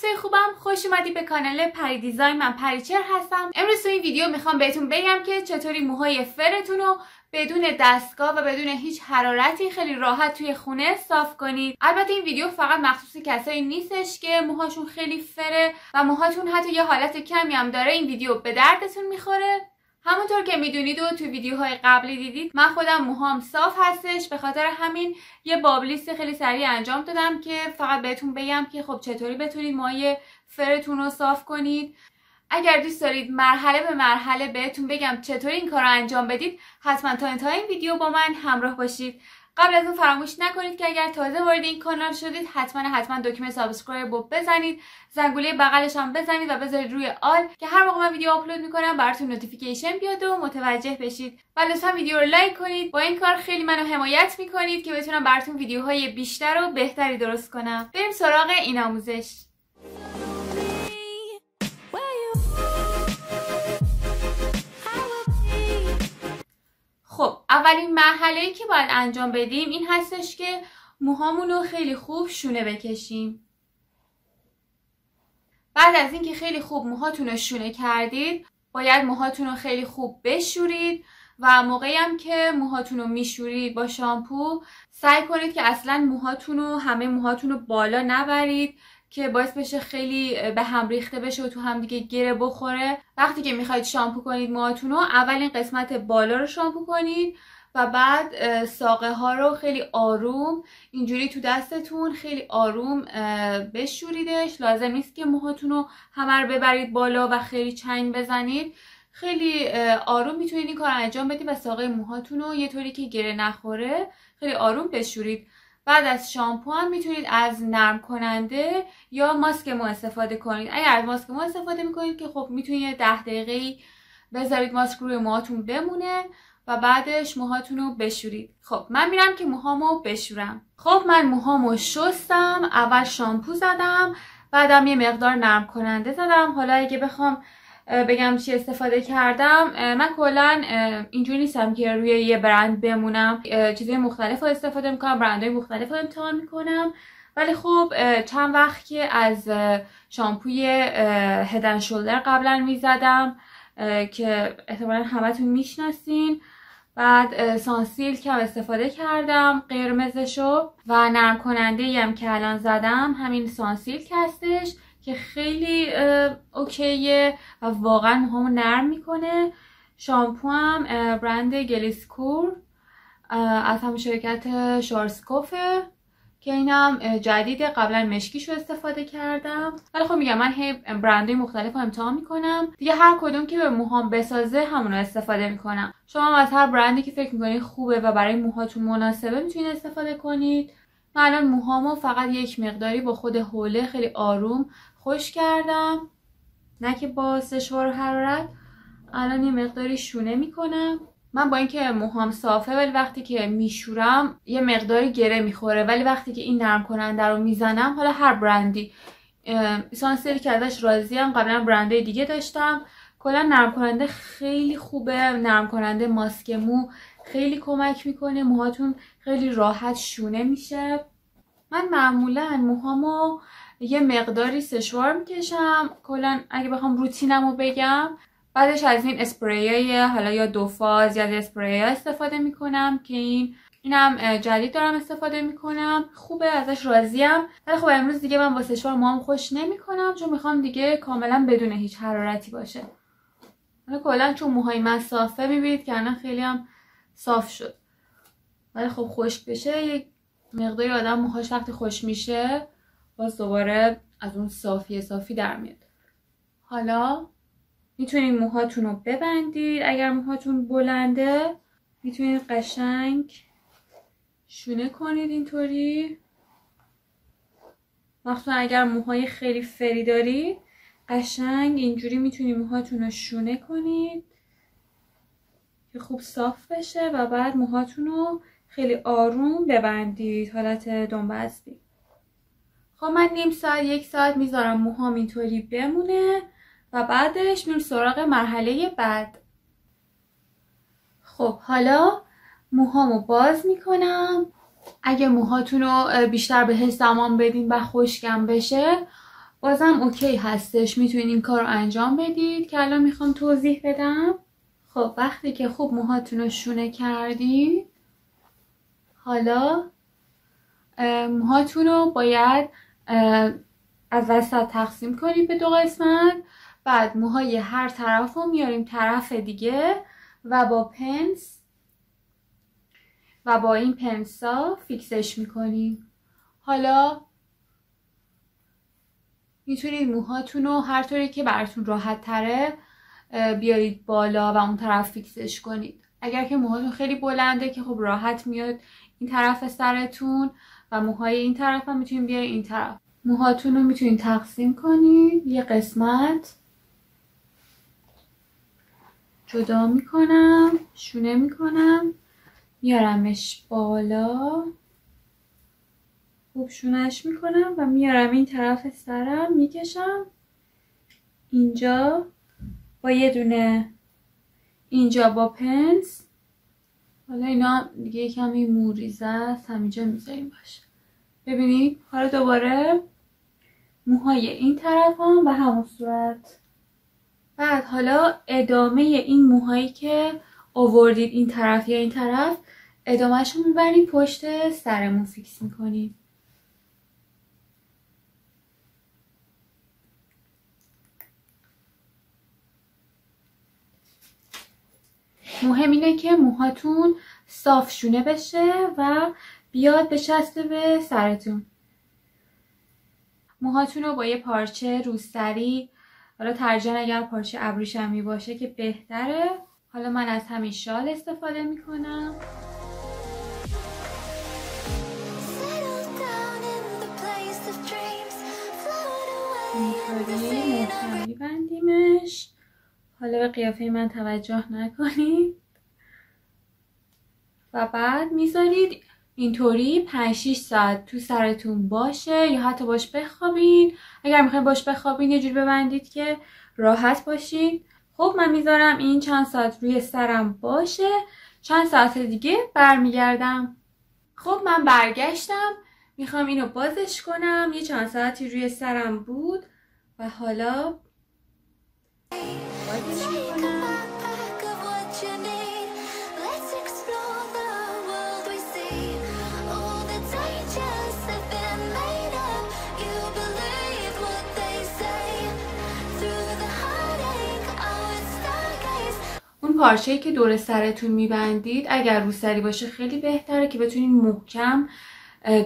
دوستای خوبم خوش اومدی به کانال پری دیزاین. من پریچر هستم. امروز تو این ویدیو می‌خوام بهتون بگم که چطوری موهای فرتون رو بدون دستگاه و بدون هیچ حرارتی خیلی راحت توی خونه صاف کنید. البته این ویدیو فقط مخصوص کسایی نیستش که موهاشون خیلی فره و موهاتون حتی یه حالت کمی هم داره این ویدیو به دردتون می‌خوره. همونطور که می‌دونید و تو ویدیوهای قبلی دیدید من خودم موهام صاف هستش. به خاطر همین یه بابلیست خیلی سریع انجام دادم که فقط بهتون بگم که خب چطوری بتونید موهای فرتون رو صاف کنید. اگر دوست دارید مرحله به مرحله بهتون بگم چطوری این کار رو انجام بدید حتما تا انتهای این ویدیو با من همراه باشید. قبل از اون فراموش نکنید که اگر تازه وارد این کانال شدید حتما حتما دکمه subscribe رو بزنید. زنگوله بغلش هم بزنید و بذارید روی all که هر موقع من ویدیو آپلود می‌کنم براتون notification بیاد و متوجه بشید. و لطفا ویدیو رو لایک کنید. با این کار خیلی منو حمایت می‌کنید که بتونم براتون ویدیوهای بیشتر و بهتری درست کنم. بریم سراغ این آموزش. اولین مرحله که باید انجام بدیم این هستش که موهامون رو خیلی خوب شونه بکشیم. بعد از اینکه خیلی خوب موهاتون رو شونه کردید باید موهاتون رو خیلی خوب بشورید و موقعی هم که موهاتون رو میشورید با شامپو سعی کنید که اصلا موهاتون رو همه موهاتون رو بالا نبرید. که باعث بشه خیلی به هم ریخته بشه و تو هم دیگه گره بخوره. وقتی که می‌خواید شامپو کنید موهاتون رو اولین قسمت بالا رو شامپو کنید و بعد ساقه ها رو خیلی آروم اینجوری تو دستتون خیلی آروم بشوریدش. لازم نیست که موهاتون رو همه ببرید بالا و خیلی چنگ بزنید. خیلی آروم می‌تونید این کار انجام بدید و ساقه موهاتون رو یه طوری که گره نخوره خیلی آروم بشورید. بعد از شامپو هم می‌تونید از نرم کننده یا ماسک مو استفاده کنید. اگر از ماسک مو استفاده می‌کنید که خب می‌تونید ده دقیقه بذارید ماسک روی موهاتون بمونه و بعدش موهاتون رو بشورید. خب من میرم که موهامو بشورم. خب من موهامو شستم اول شامپو زدم بعدم یه مقدار نرم کننده زدم. حالا اگه بخوام بگم چی استفاده کردم. من کلا اینجوری نیستم که روی یه برند بمونم. چیزهای مختلف رو استفاده می‌کنم برندهای مختلف رو امتحان می‌کنم. ولی خب چند وقت که از شامپوی هدن شولدر قبلا می‌زدم که احتمالا همتون می‌شناسین. بعد سانسیل که استفاده کردم قرمزشو. و نرم کننده هم که الان زدم همین سانسیل هستش. که خیلی اوکیه. و واقعا موهامو نرم می‌کنه. شامپو هم برند گلیسکور از همون شرکت شارسکوفه که اینم جدیده قبلا مشکیش رو استفاده کردم. ولی خب میگم من هی برندهای مختلف رو امتحان می‌کنم. دیگه هر کدوم که به موهام بسازه همون رو استفاده می‌کنم. شما هم از هر برندی که فکر می‌کنید خوبه و برای موهاتون مناسبه می‌تونید استفاده کنید. من الان موهامو فقط یک مقداری با خود حوله خیلی آروم خوش کردم. نه که با سشوار حرارت. الان یه مقداری شونه می‌کنم. من با اینکه موهام صافه ولی وقتی که میشورم یه مقداری گره می‌خوره. ولی وقتی که این نرم کننده رو می‌زنم حالا هر برندی. سانسیل که ازش راضیم قبلا برنده دیگه داشتم. کلا نرم کننده خیلی خوبه. نرم کننده ماسک مو خیلی کمک می‌کنه موهاتون خیلی راحت شونه میشه. من معمولا موهامو یه مقداری سشوار می‌کشم. کلا اگه بخوام روتینم رو بگم بعدش از این اسپریای حالا یا دو فاز یا اسپری استفاده می‌کنم که این اینم جدید دارم استفاده می‌کنم. خوبه ازش راضیم. ولی خب امروز دیگه من با سشوار موهام خوش نمی‌کنم چون می‌خوام دیگه کاملا بدون هیچ حرارتی باشه. حالا کلا چون موهای من صافه می‌بینید که الان خیلی هم صاف شد. ولی خب خشک بشه یک مقداری آدم موهاش وقتی خوش میشه باز دوباره از اون صافی صافی در میاد. حالا می‌تونید موهاتون رو ببندید. اگر موهاتون بلنده می‌تونید قشنگ شونه کنید اینطوری. مخصوصا اگر موهای خیلی فری دارید قشنگ اینجوری می‌تونید موهاتون رو شونه کنید. که خوب صاف بشه و بعد موهاتون رو خیلی آروم ببندید حالت دنبستی خب من نیم ساعت یک ساعت می‌ذارم موهام اینطوری بمونه و بعدش میرم سراغ مرحله بعد. خب حالا موهامو باز می‌کنم. اگه موهاتون رو بیشتر بهش زمان بدین و خشکم بشه بازم اوکی هستش. می‌تونید این کار رو انجام بدید که الان می‌خوام توضیح بدم. خب وقتی که خوب موهاتون رو شونه کردید حالا موهاتون رو باید از وسط تقسیم کنید به دو قسمت. بعد موهای هر طرف رو میاریم طرف دیگه و با پنس و با این پنسا fix ش می‌کنیم. حالا می‌تونید موهاتون رو هر طوری که براتون راحت تره بیارید بالا و اون طرف fix ش کنید. اگر که موهاتون خیلی بلنده که خب راحت میاد این طرف سرتون و موهای این طرف هم می‌تونید بیارید این طرف. موهاتون رو می‌تونید تقسیم کنید. یه قسمت. جدا می‌کنم شونه می‌کنم میارمش بالا. خوب شونش می‌کنم و میارم این طرف سرم می‌کشم اینجا. با یه دونه اینجا با پنس. حالا اینا دیگه کمی موریزه است همینجا می‌ذاریم باشه. ببینید حالا دوباره موهای این طرف هم به همون صورت. بعد حالا ادامه این موهایی که آوردید این طرف یا این طرف ادامهش رو می‌برید پشت سرمون فیکس می‌کنید مهم اینه که موهاتون صاف شونه بشه و بیاد بچسبه به سرتون. موهاتون رو با یه پارچه روسری حالا ترجیحاً اگر پارچه ابریشمی باشه که بهتره. حالا من از همین شال استفاده می‌کنم. اینطوری محکم میبندیمش حالا به قیافه من توجه نکنید و بعد می‌ذارید اینطوری 5 6 ساعت تو سرتون باشه یا حتی باش بخوابین. اگر می‌خواین باش بخوابین یه جوری ببندید که راحت باشین. خب من می‌ذارم این چند ساعت روی سرم باشه. چند ساعت دیگه برمیگردم. خب من برگشتم. می‌خوام اینو بازش کنم. یه چند ساعتی روی سرم بود. و حالا می‌کنم پارچه‌ای که دور سرتون میبندید اگر روسری باشه خیلی بهتره که بتونین محکم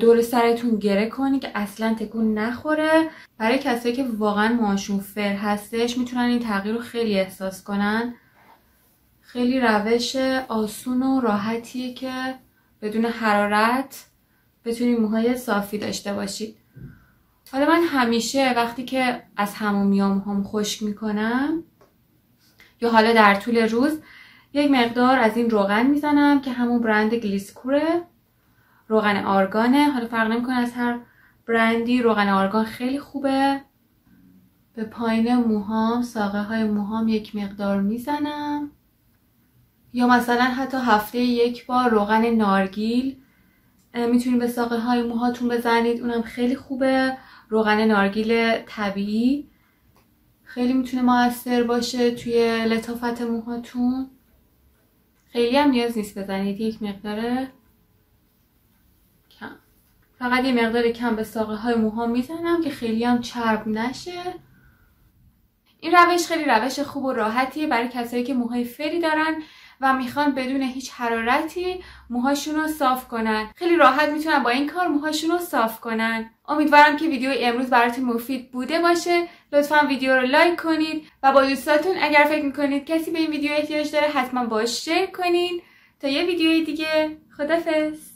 دور سرتون گره کنید که اصلا تکون نخوره. برای کسایی که واقعا موهاشون فر هستش می‌تونن این تغییر رو خیلی احساس کنن. خیلی روش آسون و راحتیه که بدون حرارت بتونید موهای صافی داشته باشید حالا من همیشه وقتی که از همون میام هم خشک می‌کنم یا حالا در طول روز یک مقدار از این روغن می‌زنم که همون برند گلیسکوره. روغن آرگانه. حالا فرق نمی‌کنه از هر برندی. روغن آرگان خیلی خوبه. به پایین موهام ساقه های موهام یک مقدار می‌زنم. یا مثلا حتی هفته یک بار روغن نارگیل. می‌تونید به ساقه های موهاتون بزنید. اونم خیلی خوبه. روغن نارگیل طبیعی. خیلی می‌تونه موثر باشه توی لطافت موهاتون. خیلی هم نیاز نیست بزنید. یک مقدار فقط یه مقدار کم به ساقه های موها می‌زنم که خیلی هم چرب نشه. این روش خیلی روش خوب و راحتیه برای کسایی که موهای فری دارن و می‌خوان بدون هیچ حرارتی موهاشون رو صاف کنن. خیلی راحت می‌تونن با این کار موهاشون رو صاف کنن. امیدوارم که ویدیو امروز براتون مفید بوده باشه. لطفا ویدیو رو لایک کنید و با دوستاتون اگر فکر می‌کنید کسی به این ویدیو احتیاج داره حتما باش شیر کنید تا یه ویدیوی دیگه خدافظ